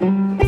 Mm-hmm.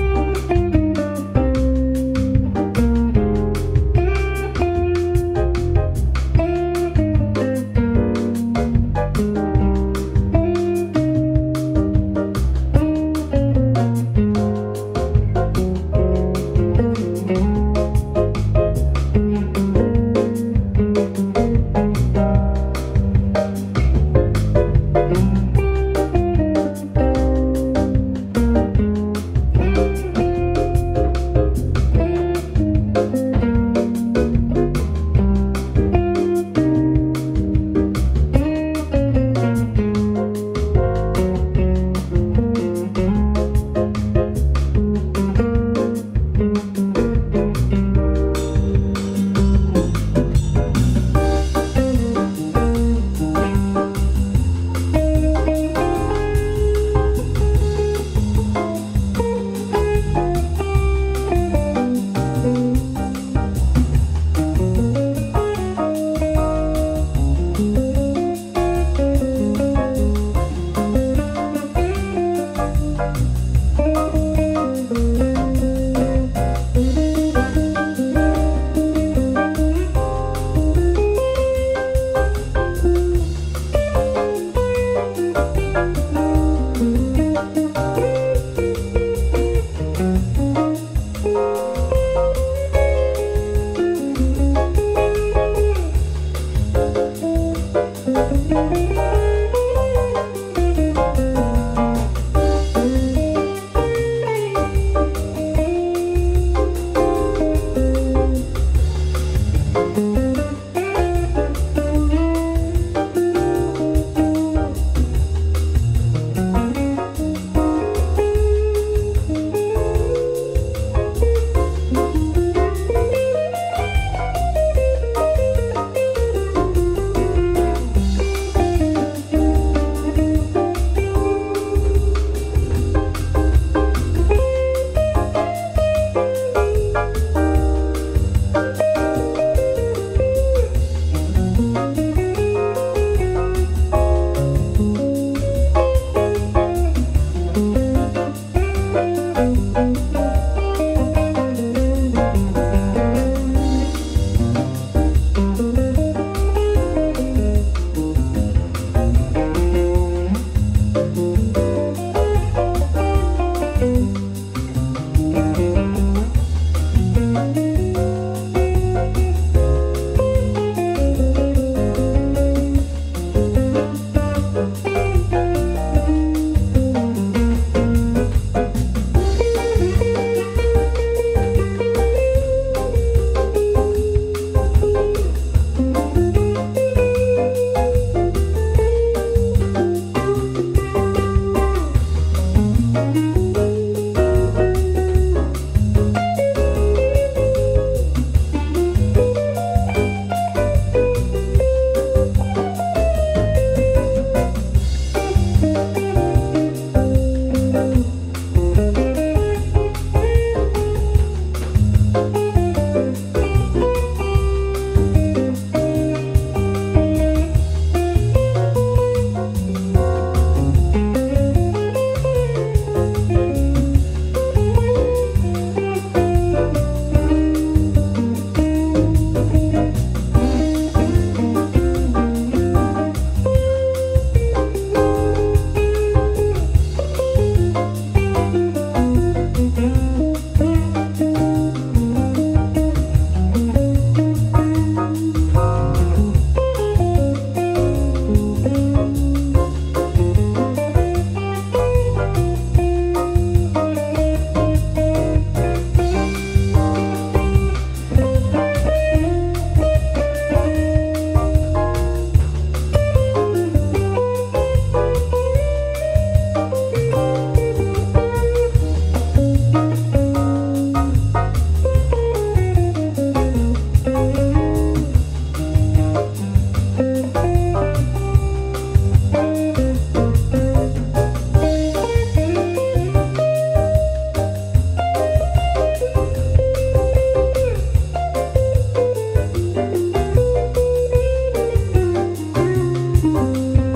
Bye.